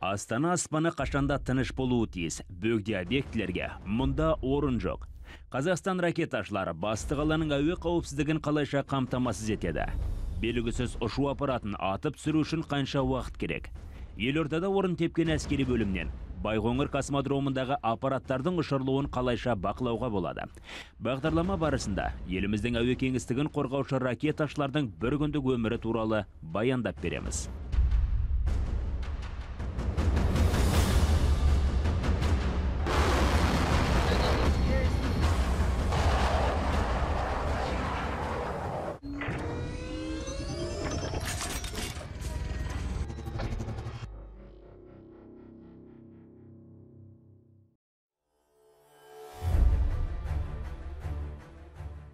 астана аспаны қашанда тыныш болуы тиіс. Бөгде объектілерге мұнда орын жоқ. Қазақстан ракеташылары басты қаланың әуе қауіпсіздігін қалайша қамтамасыз етеді. Белгісіз ұшу аппаратын атып түсіру үшін қанша уақыт керек? Елордада орын тепкен әскери бөлімнен байқоңыр космодромындағы аппараттардың ұшырылуын қалайша бақылауға болады. Бағдарлама барысында еліміздің әуе кеңістігін қорғаушы ракеташылардың бір күндік өмірі туралы баяндап береміз.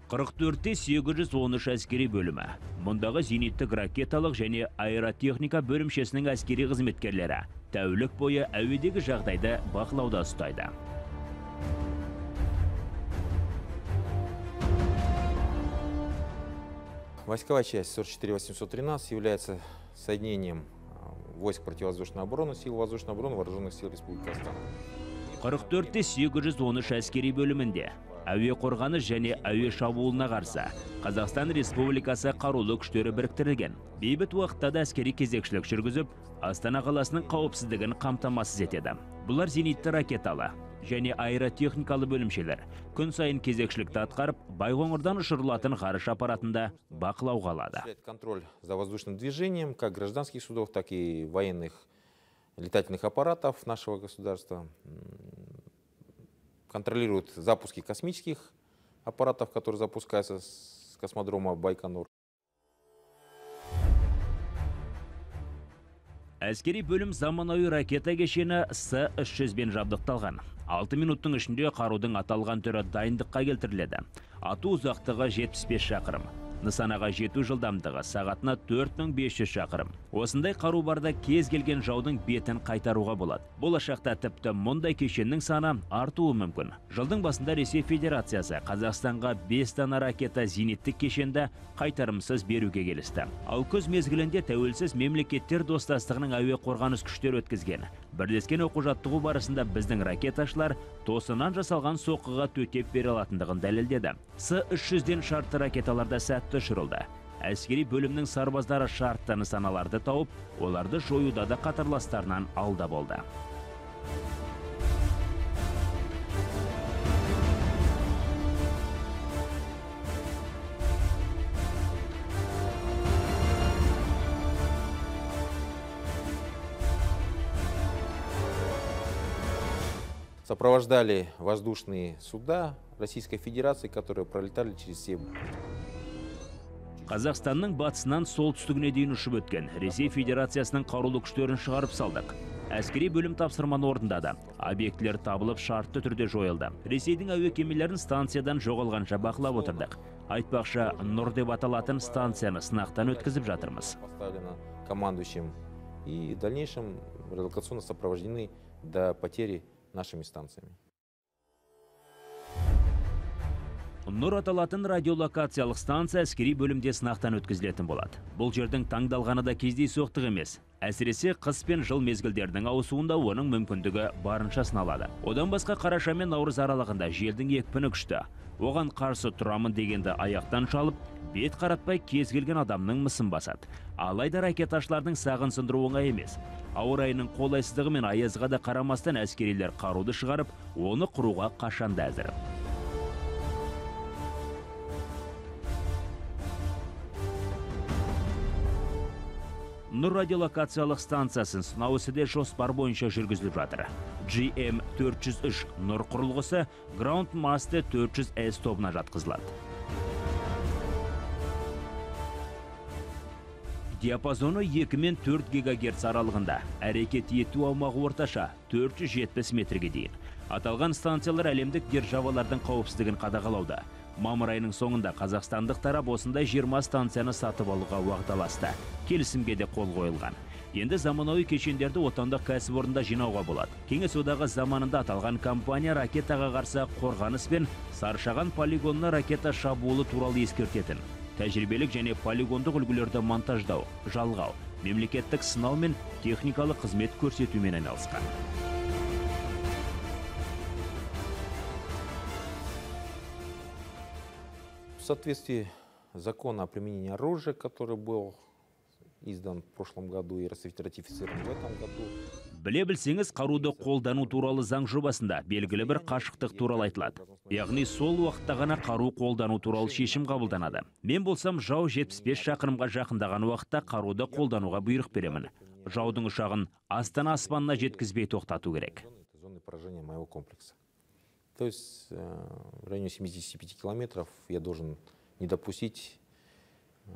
Қырық төртте сегіз жүз он үш әскери бөлімі мұндағы зениттік ракеталық және аэротехника бөлімшесінің әскери қызметкерлері тәулік бойы әуедегі жағдайды бақылауда ұстайды Войсковая часть 44813 является соединением а, войск противовоздушной обороны, сил воздушной обороны вооруженных сил Республики Казахстан. 44-те 813 әскери бөлімінде әуе қорғаныс және әуе шабуылына қарсы Қазақстан Республикасы қарулы күштері біріктірілген. Бейбіт уақытта да әскери кезекшілік жүргізіп, Астана қаласының қауіпсіздігін қамтамасыз етеді. Бұлар зенитті ракеталы және аэротехникалы бөлімшелер күн сайын кезекшілікті атқарып, Байқоңырдан ұшырылатын ғарыш аппаратында бақылауға алады. Контроль за воздушным движением как гражданских судов, так и военных летательных аппаратов нашего государства. Контролирует запуски космических аппаратов, которые запускаются с космодрома Байконур. Әскери бөлім заманауи ракета кешені С-300 бен жабдықталған. 6 минуттың ішінде қарудың аталған түрі дайындыққа келтіріледі. Ату ұзақтығы 75 шақырым. Нысанаға жету жылдамдығы сағатына 4500 шақырым. Осындай қару барда кез келген жаудың бетін қайтаруға болады. Болашақта тіпті мұндай кешеннің саны артуы мүмкін. Жылдың басында Ресей Федерациясы Қазақстанға 5 дана ракета зениттік кешенді қайтарымсыз беруге келісті. Ал күз мезгілінде тәуелсіз мемлекеттер достастығының әуе қорғаныс күштері өткізген. Бірлескен оқу жаттығу барысында біздің ракеташылар тосынан жасалған соққыға төтеп бере алатындығын дәлелдеді. С-300-ден шартты ракеталарда сәтті ұшырылды. Әскери бөлімнің сарбаздары шартты нысаналарды тауып, оларды жоюда да қатарластарынан алда болды. Сопровождали воздушные суда Российской Федерации, которые пролетали через все Қазақстанның батысынан солтүстігіне дейін ұшып өткен Ресей Федерациясының қарулы күштерін шығарып салдық. Әскери бөлім тапсырманы орындады. Объектілер табылып шартты түрде жойылды. Ресейдің әуе кемелерін станциядан жоғалғанша бақылап отырдық. Айтпақшы, Нұр деп аталатын станцияны сынақтан өткізіп жатырмыз. и дальнейшем сопровождены до потери нашими станциями. Нұр аталатын радиолокациялық станция әскери бөлімде сынақтан өткізілетін болады. Бұл жердің таңдалғаны да кездейсоқтық емес. Әсіресе қыс пен жыл мезгілдердің ауысуында оның мүмкіндігі барынша сыналады. Одан басқа қараша мен наурыз аралығында желдің екпіні күшті. Оған қарсы тұрамын дегенді аяқтан шалып, бет қаратпай кез келген адамның мысын басады. Алайда ракеташылардың сағын сындыру оңай емес. Ауа райының қолайсыздығы мен аязға да қарамастан әскерилер қаруды шығарып, оны құруға қашанда әзір. Нұр радиолокациялық станциясын сынау ісі де жоспар бойынша жүргізіліп жатыр. GM 403 Нұр құрылғысы Ground Master 400S тобына жатқызылады. Диапазоны 2 мен 4 ГГц аралығында, әрекет ету аумағы орташа 470 метрге дейін. Аталған станциялар әлемдік державалардың қауіпсіздігін қадағалауда. Мамыр айының соңында қазақстандық тарап осындай 20 станцияны сатып алуға уағдаласты. Келісімге де қол қойылған. Енді заманауи кешендерді отандық кәсіпорында жинауға болады. Кеңес одағы заманында аталған компания ракетаға қарсы қорғаныс пен саршаған полигонына ракета шабуылы туралы ескертетін. Тәжірибелік және полигондық үлгілерді монтаждау, жалғау, мемлекеттік сынау мен техникалық қызмет көрсетумен айналысқан соответствии закона о применении оружия, который был издан в прошлом году и ратифицирован в этом году, біле білсеңіз қаруды қолдану туралы заң жобасында белгілі бір қашықтық туралы айтылады. Яғни сол уақытта ғана қару қолдану туралы шешім қабылданады. Мен болсам жау 75 шақырымға жақындаған уақытта қаруды қолдануға бұйрық беремін. Жаудың ұшағын астана аспанына жеткізбей тоқтату керек. Зоны поражения моего комплекса. То есть э, в районе 75 километров я должен не допустить, э,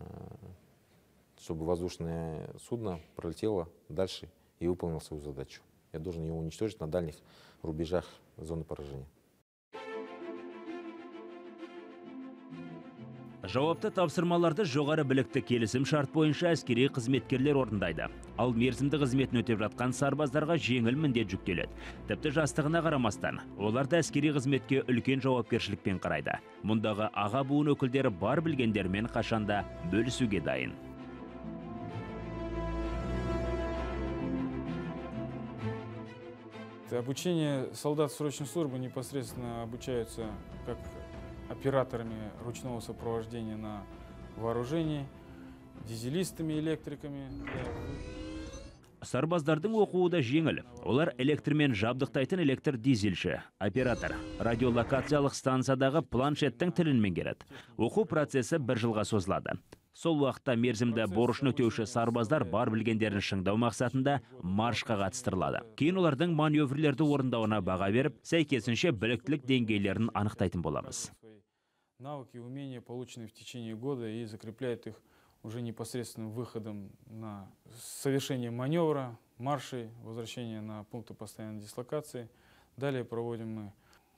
чтобы воздушное судно пролетело дальше и выполнило свою задачу. Я должен его уничтожить на дальних рубежах зоны поражения. Жауапты тапсырмаларды жоғары білікті келісім шарт бойынша әскери қызметкерлер орындайды. Ал мерзімді қызметін өтеп жатқан сарбаздарға жеңіл міндет жүктеледі. Тіпті жастығына қарамастан олар да әскери қызметке үлкен жауапкершілікпен қарайды. Мұндағы аға буын өкілдері бар білгендерімен қашанда бөлісуге дайын. Обучение солдат срочной службы непосредственно обучаются как операторами ручного сопровождения на вооружении, дизелистами, электриками. сарбаздардың оқуы да жеңіл. Олар электрмен жабдықтайтын электр дизельші. Оператор радиолокациялық станциядағы планшеттің тілін меңгереді. Оқу процесі бір жылға созылады. Сол уақытта мерзімді борышын өтеуші сарбаздар бар білгендерін шыңдау мақсатында маршқа қатыстырылады. Кейін олардың маневрлерді орындауына баға беріп сәйкесінше біліктілік деңгейлерін анықтайтын боламыз. Навыки, умения, полученные в течение года, и закрепляют их уже непосредственным выходом на совершение маневра, маршей, возвращение на пункты постоянной дислокации. Далее проводим мы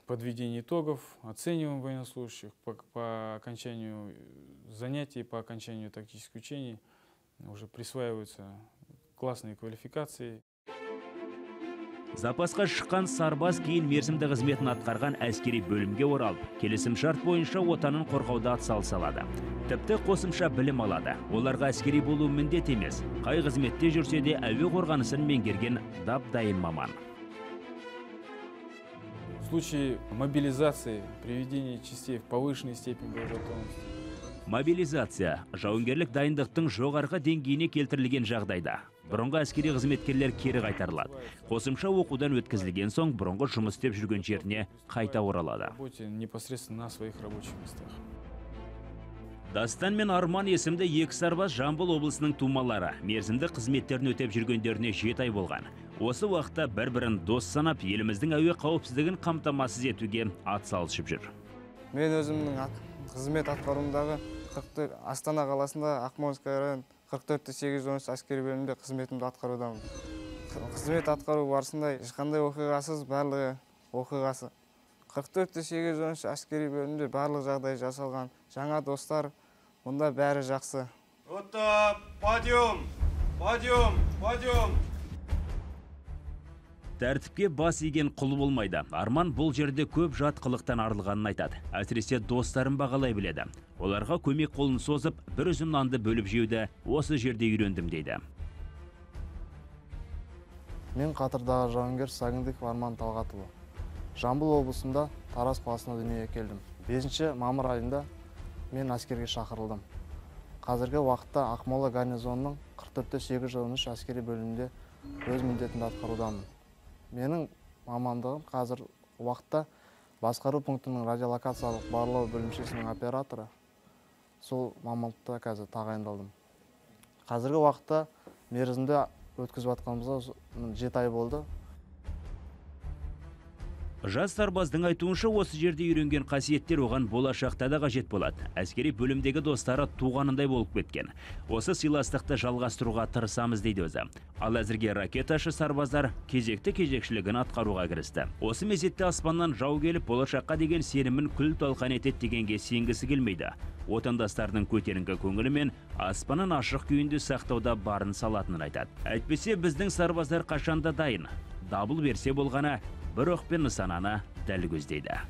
подведение итогов, оцениваем военнослужащих по, по окончанию занятий, по окончанию тактических учений. Уже присваиваются классные квалификации. Запасқа шыққан сарбаз кейін мерзімді қызметін атқарған әскери бөлімге оралып келісім шарт бойынша отанын қорғауда атсалыса алады тіпті қосымша білім алады. Оларға әскери болу міндет емес. Қай қызметте жүрсе де әуе қорғанысын меңгерген дап дайын маман. В случае мобилизации, приведения частей в повышенной степени боевой готовности, мобилизация. Жауынгерлік дайындықтың жоғарғы деңгейіне келтірілген жағдайда. Бұрынғы әскери қызметкерлер кері қайтарылады. Қосымша оқудан өткізілген соң бұрынғы жұмыс істеп жүрген жеріне қайта оралады. Работе непосредственно на своих рабочих местах. дастан мен арман есімді екі сарбаз жамбыл облысының тумалары мерзімді қызметтерін өтеп жүргендеріне жеті ай болған. Осы уақытта бір бірін дос санап еліміздің әуе қауіпсіздігін қамтамасыз етуге атсалысып жүр. Мен өзімнің қызмет атқаруымдағы 44 астана қаласында ақмолский район 44 813 әскери бөлімінде қызметімді атқарудамын. Қызмет атқару барысында ешқандай оқиғасыз барлығы оқиғасы. 44 813 әскери бөлімде барлық жағдай жасалған. Жаңа достар мұнда бәрі жақсы. Рота, подъем! Подъем! Подъем! тәртіпке бас иген құл болмайды. Арман бұл жерде көп жат қылықтан арылғанын айтады. Әсіресе достарын бағалай біледі. Оларға көмек қолын созып бір үзім нанды бөліп жеуді осы жерде үйрендім дейді. Мен қатардағы жауынгер сагындыков арман талғатұлы. Жамбыл облысында тараз қаласына дүниеге келдім. 5 мамыр айында мен әскерге шақырылдым. Қазіргі уақытта ақмола гарнизонының 44-813 әскери бөлімінде өз міндетімді атқарудамын. Менің мамандығым қазір уақытта басқару пунктінің радиолокациялық барлау бөлімшесінің операторы. Сол мамандықта қазір тағайындалдым. Қазіргі уақытта мерзімді өткізіп жатқанымызға жеті ай болды. Жас сарбаздың айтуынша осы жерде үйренген қасиеттер оған болашақта да қажет болады. Әскери бөлімдегі достары туғанындай болып кеткен. Осы сыйластықты жалғастыруға тырысамыз дейді өзі. Ал әзірге ракеташы сарбаздар кезекті кезекшілігін атқаруға кірісті. Осы мезетте аспаннан жау келіп болашаққа деген сенімін күл талқан етеді дегенге сенгісі келмейді. Отандастарының көтеріңкі көңілі мен аспанын ашық күйінде сақтауда барын салатынын айтады. Әйтпесе біздің сарбаздар қашанда дайын. Дабыл берсе болғаны бір оқпен нысананы дәл көздейді